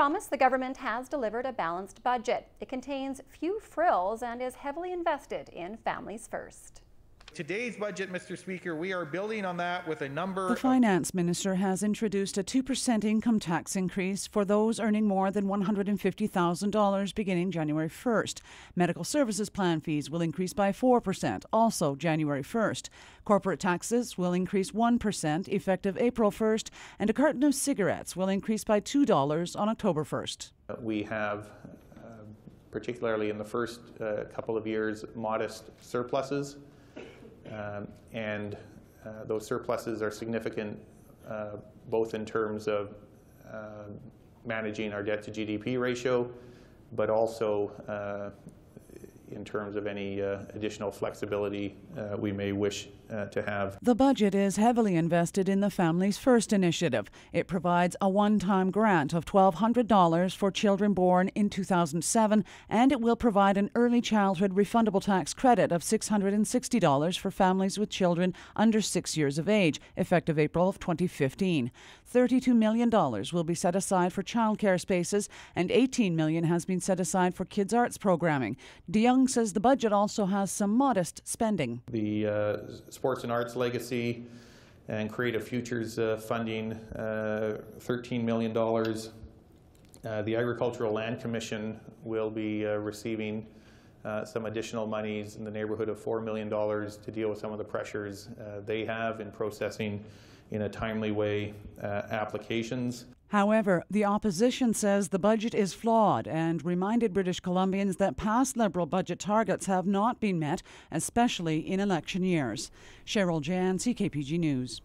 promised, the government has delivered a balanced budget. It contains few frills and is heavily invested in families first. Today's budget, Mr. Speaker, we are building on that with a number The of finance minister has introduced a 2% income tax increase for those earning more than $150,000 beginning January 1st. Medical services plan fees will increase by 4%, also January 1st. Corporate taxes will increase 1% effective April 1st, and a carton of cigarettes will increase by $2 on October 1st. We have, uh, particularly in the first uh, couple of years, modest surpluses. Um, and uh, those surpluses are significant uh, both in terms of uh, managing our debt to GDP ratio, but also in terms of any uh, additional flexibility uh, we may wish uh, to have. The budget is heavily invested in the Families First initiative. It provides a one time grant of $1,200 for children born in 2007, and it will provide an early childhood refundable tax credit of $660 for families with children under six years of age, effective April of 2015. $32 million will be set aside for childcare spaces, and 18 million has been set aside for kids' arts programming. de Jong says the budget also has some modest spending. The uh, Sports and Arts Legacy and Creative Futures uh, funding, uh, $13 million. Uh, the Agricultural Land Commission will be uh, receiving uh, some additional monies in the neighborhood of $4 million to deal with some of the pressures they have in processing in a timely way applications. However, the opposition says the budget is flawed and reminded British Columbians that past Liberal budget targets have not been met, especially in election years. Cheryl Jan, CKPG News.